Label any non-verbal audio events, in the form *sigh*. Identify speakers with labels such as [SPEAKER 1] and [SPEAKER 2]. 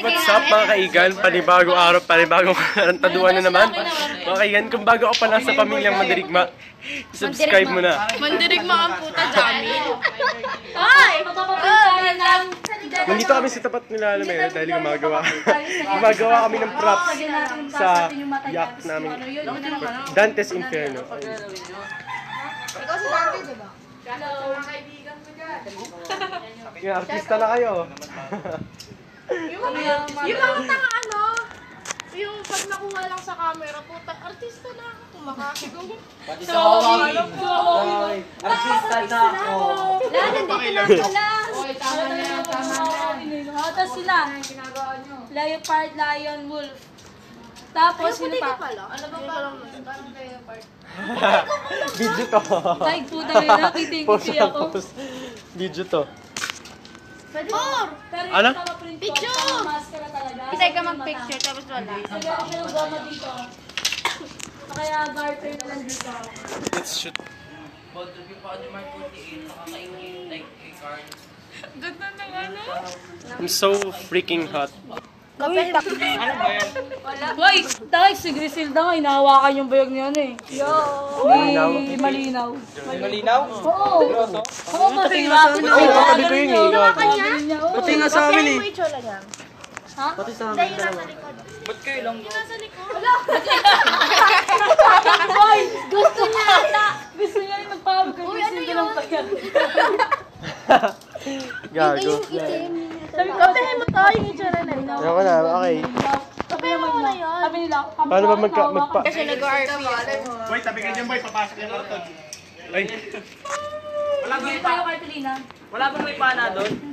[SPEAKER 1] What's up mga kaigan? Panibagong araw, panibagong karantaduan na naman. Mga kaigan, kung bago ka pa lang sa pamilyang Mandirigma, subscribe mo na.
[SPEAKER 2] Mandirigma ang puta, Jami.
[SPEAKER 1] Nandito kami sa tapat nila Alameda dahil gumagawa. gumagawa kami ng props sa yak namin. Dante's Inferno.
[SPEAKER 2] Ikaw si Dante, di ba?
[SPEAKER 1] Yung artista na kayo.
[SPEAKER 2] Yung mga, yung mga tanga ano, yung pag nakuha lang sa camera, puta, artista na ako, kumakasigaw.
[SPEAKER 3] Pati sa Hawaii. Artista na ako.
[SPEAKER 4] Wala, nandito na pala.
[SPEAKER 2] Oy, tama na yan, tama na yan.
[SPEAKER 4] Ito sila. Leopard, lion, wolf. Tapos, sino pa?
[SPEAKER 2] Ano ba parang, parang kayo part? *laughs*
[SPEAKER 1] Video to.
[SPEAKER 4] Ay, puta na.
[SPEAKER 1] Post
[SPEAKER 4] Kiting-kiti
[SPEAKER 1] na
[SPEAKER 4] ako.
[SPEAKER 1] Video to.
[SPEAKER 2] Or!
[SPEAKER 4] Pero
[SPEAKER 1] Ano?
[SPEAKER 4] yung
[SPEAKER 2] Picture!
[SPEAKER 4] Sa maskara talaga.
[SPEAKER 2] Hintay ka mag-picture, tapos wala.
[SPEAKER 4] Ng goma dito. Kaya garter na lang dito.
[SPEAKER 1] Let's shoot.
[SPEAKER 3] Both of you pa ni Mark 48, nakakaingin like kay Carl.
[SPEAKER 2] Ganda ng ano?
[SPEAKER 1] I'm so freaking hot.
[SPEAKER 4] Wait, Hoy, tayo si Griselda nga, inahawakan yung bayag niya ano eh. Yo! Ni Malinaw.
[SPEAKER 3] Malinaw?
[SPEAKER 4] Oo. Oo, kasi nga.
[SPEAKER 1] Ay, katabi ko yun eh.
[SPEAKER 4] Pati
[SPEAKER 1] nga sa amin eh.
[SPEAKER 2] Yung itsura niya.
[SPEAKER 4] Ha?
[SPEAKER 1] Pati sa amin.
[SPEAKER 3] Ba't kayo lang? *laughs*
[SPEAKER 4] Hoy, gusto niya ata. Gusto niya yung magpapag kay Griselda ng bayag.
[SPEAKER 1] Gago.
[SPEAKER 4] Sabi ko, tayo mo tayo yung itsura na ito.
[SPEAKER 1] Ayoko na, okay.
[SPEAKER 4] Sabi naman na. Sabi nila,
[SPEAKER 1] Paano ba magka... magpa...
[SPEAKER 2] Kasi nag-RP ako.
[SPEAKER 1] Ay,
[SPEAKER 4] Hindi tayo kartulina.
[SPEAKER 3] Wala bang may pana doon?